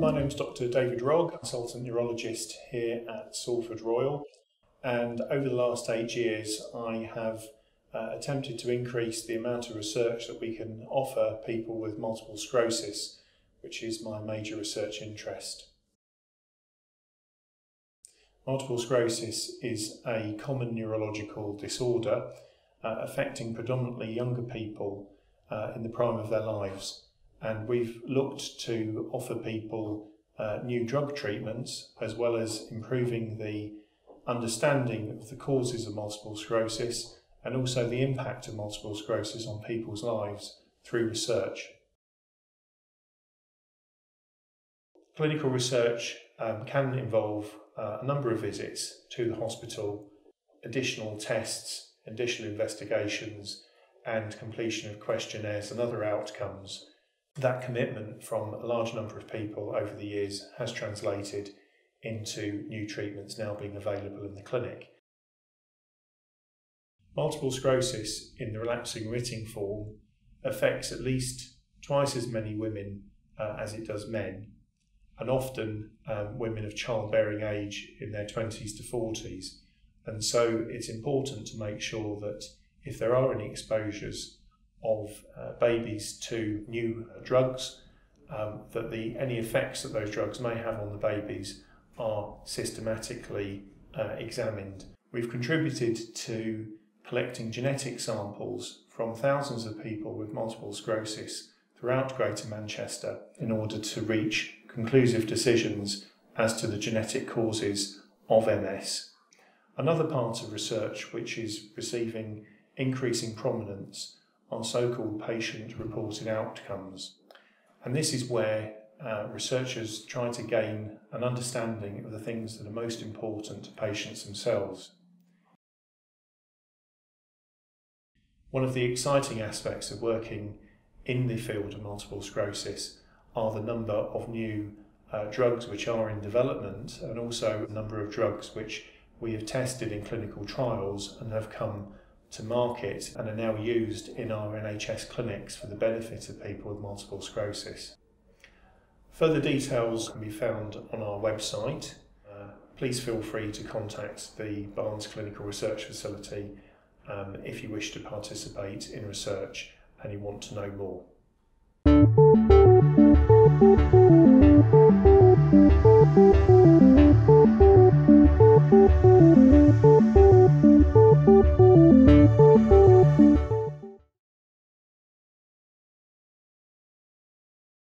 My name's Dr. David Rog, consultant neurologist here at Salford Royal, and over the last eight years I have uh, attempted to increase the amount of research that we can offer people with multiple sclerosis, which is my major research interest. Multiple sclerosis is a common neurological disorder uh, affecting predominantly younger people uh, in the prime of their lives. And we've looked to offer people uh, new drug treatments as well as improving the understanding of the causes of multiple sclerosis and also the impact of multiple sclerosis on people's lives through research. Clinical research um, can involve uh, a number of visits to the hospital, additional tests, additional investigations, and completion of questionnaires and other outcomes. That commitment from a large number of people over the years has translated into new treatments now being available in the clinic. Multiple sclerosis in the relapsing remitting form affects at least twice as many women uh, as it does men, and often um, women of childbearing age in their 20s to 40s. And so it's important to make sure that if there are any exposures of uh, babies to new drugs, um, that the any effects that those drugs may have on the babies are systematically uh, examined. We've contributed to collecting genetic samples from thousands of people with multiple sclerosis throughout Greater Manchester in order to reach conclusive decisions as to the genetic causes of MS. Another part of research which is receiving increasing prominence are so called patient reported outcomes. And this is where uh, researchers try to gain an understanding of the things that are most important to patients themselves. One of the exciting aspects of working in the field of multiple sclerosis are the number of new uh, drugs which are in development and also the number of drugs which we have tested in clinical trials and have come to market and are now used in our NHS clinics for the benefit of people with multiple sclerosis. Further details can be found on our website. Uh, please feel free to contact the Barnes Clinical Research Facility um, if you wish to participate in research and you want to know more. Thank you.